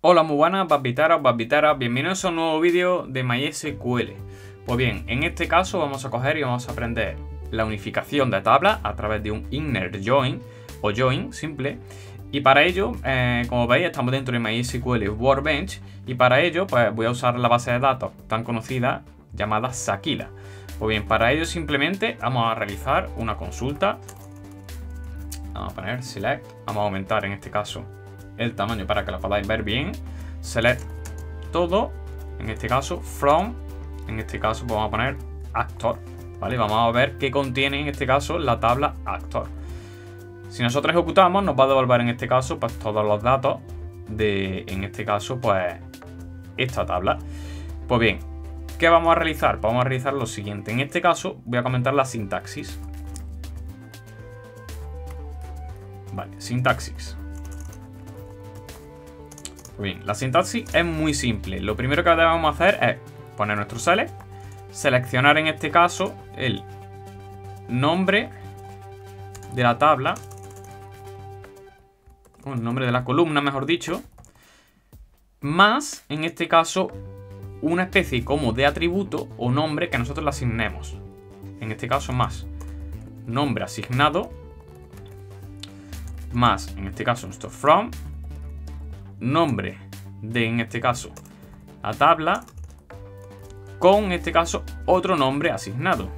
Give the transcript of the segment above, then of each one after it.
Hola muy buenas, Babiteras, Babiteras, bienvenidos a un nuevo vídeo de MySQL. Pues bien, en este caso vamos a coger y vamos a aprender la unificación de tablas a través de un inner join o join simple. Y para ello, eh, como veis, estamos dentro de MySQL Workbench y para ello pues voy a usar la base de datos tan conocida llamada Sakila. Pues bien, para ello simplemente vamos a realizar una consulta. Vamos a poner select, vamos a aumentar en este caso el tamaño para que lo podáis ver bien. Select todo, en este caso from, en este caso pues vamos a poner actor, ¿vale? Vamos a ver qué contiene en este caso la tabla actor. Si nosotros ejecutamos nos va a devolver en este caso pues todos los datos de, en este caso pues esta tabla. Pues bien, ¿qué vamos a realizar? Vamos a realizar lo siguiente. En este caso voy a comentar la sintaxis. Vale, sintaxis. Bien, la sintaxis es muy simple. Lo primero que debemos hacer es poner nuestro select, seleccionar en este caso el nombre de la tabla, o el nombre de la columna, mejor dicho, más, en este caso, una especie como de atributo o nombre que nosotros le asignemos. En este caso, más nombre asignado, más, en este caso, nuestro from, nombre de, en este caso, la tabla, con, en este caso, otro nombre asignado.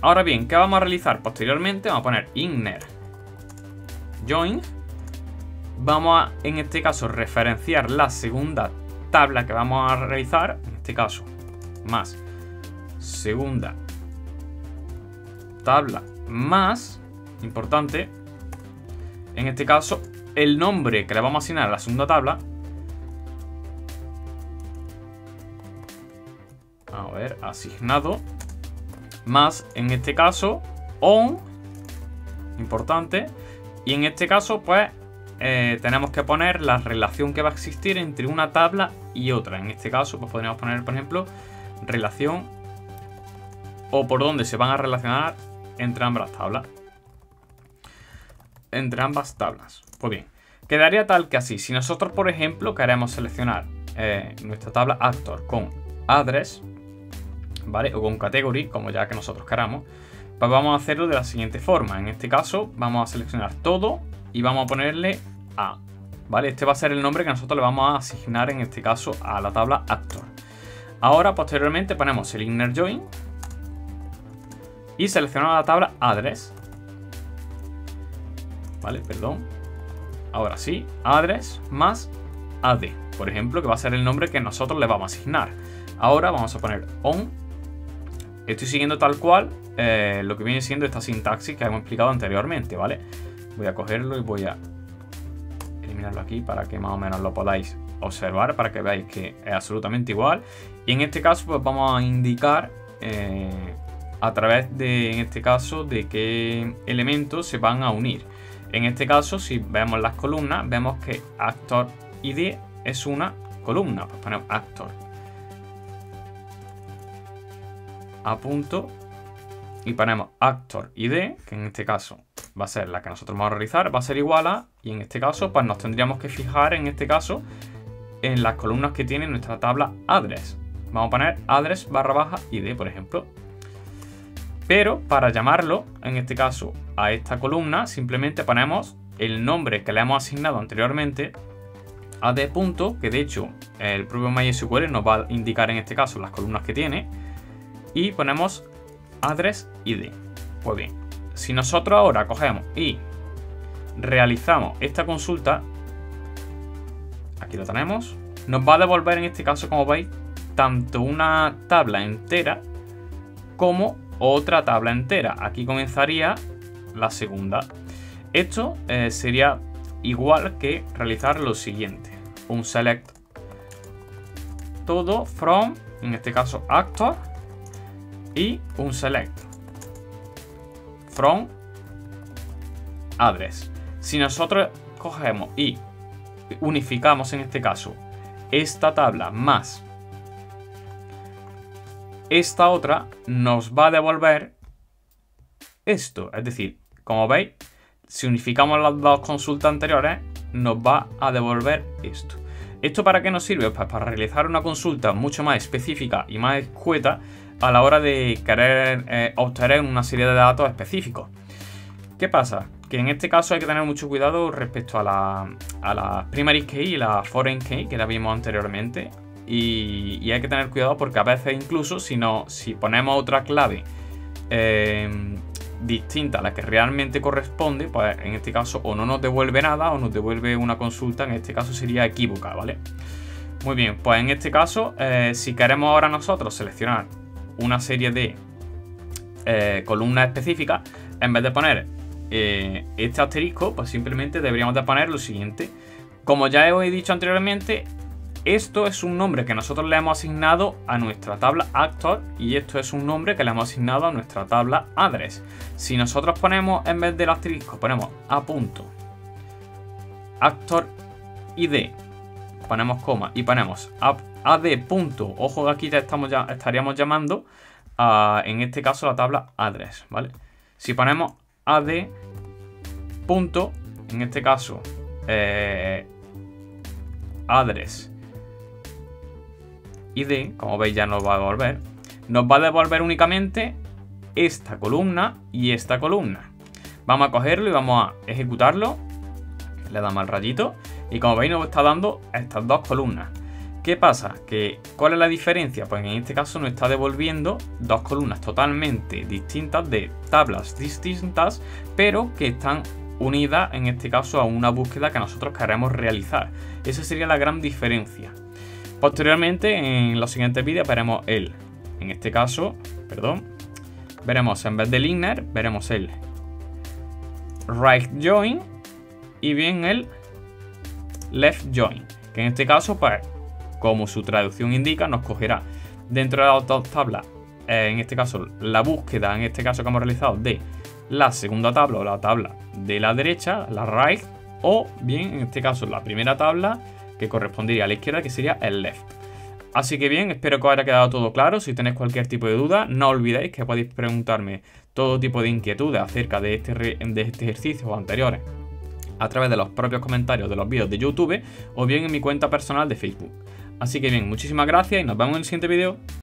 Ahora bien, ¿qué vamos a realizar? Posteriormente vamos a poner inner join. Vamos a, en este caso, referenciar la segunda tabla que vamos a realizar. En este caso, más segunda tabla más, importante, en este caso, el nombre que le vamos a asignar a la segunda tabla. A ver, asignado. Más, en este caso, on. Importante. Y en este caso, pues, eh, tenemos que poner la relación que va a existir entre una tabla y otra. En este caso, pues podríamos poner, por ejemplo, relación o por dónde se van a relacionar entre ambas tablas. Entre ambas tablas. Pues bien, quedaría tal que así. Si nosotros, por ejemplo, queremos seleccionar eh, nuestra tabla actor con address, ¿vale? O con category, como ya que nosotros queramos, pues vamos a hacerlo de la siguiente forma. En este caso, vamos a seleccionar todo y vamos a ponerle a, ¿vale? Este va a ser el nombre que nosotros le vamos a asignar, en este caso, a la tabla actor. Ahora, posteriormente, ponemos el inner join y seleccionamos la tabla address. ¿Vale? Perdón. Ahora sí, address más ad, por ejemplo, que va a ser el nombre que nosotros le vamos a asignar. Ahora vamos a poner on. Estoy siguiendo tal cual eh, lo que viene siendo esta sintaxis que hemos explicado anteriormente, ¿vale? Voy a cogerlo y voy a aquí para que más o menos lo podáis observar, para que veáis que es absolutamente igual. Y en este caso, pues vamos a indicar eh, a través de, en este caso, de qué elementos se van a unir. En este caso, si vemos las columnas, vemos que actor ID es una columna. Pues ponemos actor. A punto. Y ponemos actor ID, que en este caso va a ser la que nosotros vamos a realizar, va a ser igual a, y en este caso, pues nos tendríamos que fijar en este caso en las columnas que tiene nuestra tabla address. Vamos a poner address barra baja ID, por ejemplo. Pero para llamarlo, en este caso, a esta columna, simplemente ponemos el nombre que le hemos asignado anteriormente, ad punto, que de hecho el propio MySQL nos va a indicar en este caso las columnas que tiene, y ponemos address id. Pues bien, si nosotros ahora cogemos y realizamos esta consulta, aquí lo tenemos, nos va a devolver en este caso, como veis, tanto una tabla entera como otra tabla entera. Aquí comenzaría la segunda. Esto eh, sería igual que realizar lo siguiente. Un select todo from, en este caso actor, y un select from address. Si nosotros cogemos y unificamos en este caso esta tabla más esta otra nos va a devolver esto. Es decir, como veis, si unificamos las dos consultas anteriores, nos va a devolver esto. ¿Esto para qué nos sirve? Pues para realizar una consulta mucho más específica y más escueta a la hora de querer eh, obtener una serie de datos específicos. ¿Qué pasa? Que en este caso hay que tener mucho cuidado respecto a la, a primary key y la foreign key que la vimos anteriormente. Y, hay que tener cuidado porque a veces incluso si, no, si ponemos otra clave eh, distinta a la que realmente corresponde, pues en este caso o no nos devuelve nada o nos devuelve una consulta, en este caso sería equívoca, ¿vale? Muy bien, pues en este caso, eh, si queremos ahora nosotros seleccionar una serie de eh, columnas específicas, en vez de poner eh, este asterisco, pues simplemente deberíamos de poner lo siguiente. Como ya he dicho anteriormente, esto es un nombre que nosotros le hemos asignado a nuestra tabla actor y esto es un nombre que le hemos asignado a nuestra tabla address. Si nosotros ponemos en vez del asterisco, ponemos a punto actor id, ponemos coma y ponemos ad punto, ojo aquí ya estamos ya estaríamos llamando a, en este caso la tabla address, ¿vale? Si ponemos ad punto, en este caso eh, address id, como veis ya nos va a devolver, nos va a devolver únicamente esta columna y esta columna. Vamos a cogerlo y vamos a ejecutarlo. Le damos al rayito y como veis nos está dando estas dos columnas. ¿Qué pasa? Que, ¿Cuál es la diferencia? Pues en este caso nos está devolviendo dos columnas totalmente distintas de tablas distintas, pero que están unidas en este caso a una búsqueda que nosotros queremos realizar. Esa sería la gran diferencia. Posteriormente, en los siguientes vídeos veremos el, en este caso, perdón, veremos en vez del inner, veremos el right join y bien el left join, que en este caso, pues, como su traducción indica, nos cogerá dentro de las dos tablas, eh, en este caso, la búsqueda, en este caso que hemos realizado, de la segunda tabla o la tabla de la derecha, la right, o bien, en este caso, la primera tabla que correspondería a la izquierda, que sería el left. Así que bien, espero que os haya quedado todo claro. Si tenéis cualquier tipo de duda, no olvidéis que podéis preguntarme todo tipo de inquietudes acerca de este, de este ejercicio o anteriores a través de los propios comentarios de los vídeos de YouTube o bien en mi cuenta personal de Facebook. Así que bien, muchísimas gracias y nos vemos en el siguiente vídeo.